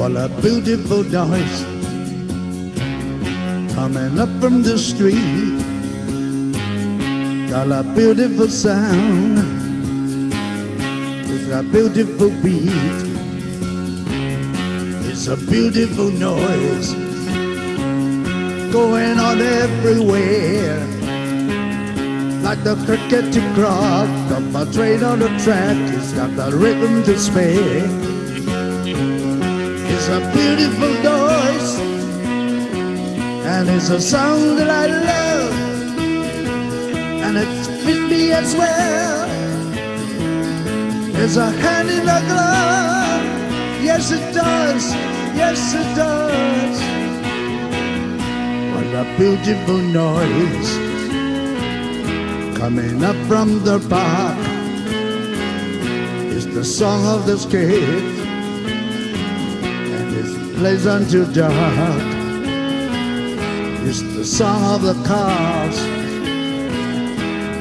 What a beautiful noise coming up from the street. Got a beautiful sound. It's a beautiful beat. It's a beautiful noise going on everywhere. Like the cricket to of a train on the track, it's got the rhythm to spare. It's a beautiful noise, and it's a song that I love, and it fits me as well. There's a hand in a glove, yes it does, yes it does. What a beautiful noise coming up from the park is the song of the skate it's pleasant to dark it's the song of the cars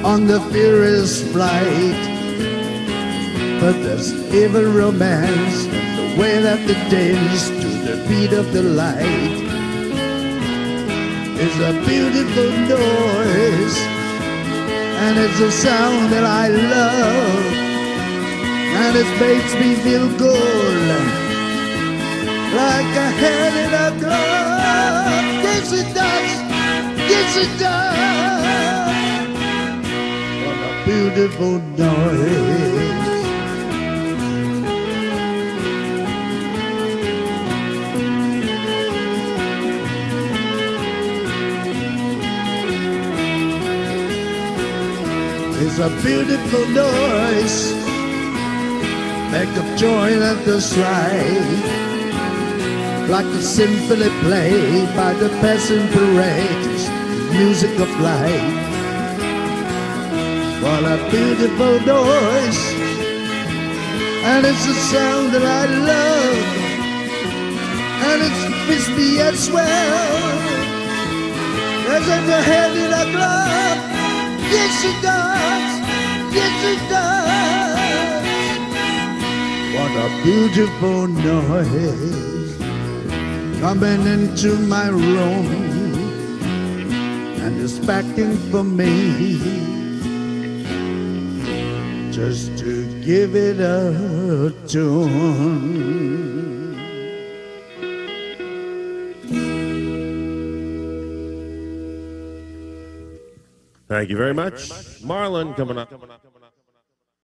on the furious flight. But there's even romance in the way that they dance to the beat of the light. Is a beautiful noise and it's a sound that I love, and it makes me feel good, like a hand in a glove. Does. Yes, it does. What a beautiful noise. It's a beautiful noise. Make of joy and the stride. Like a symphony played by the peasant parade. Music of life. What a beautiful noise. And it's a sound that I love. And it's me as well. As if the hand in a glove. Yes, it does. Yes, it does. What a beautiful noise coming into my room and it's backing for me just to give it a tune. Thank you very much. Marlon coming up.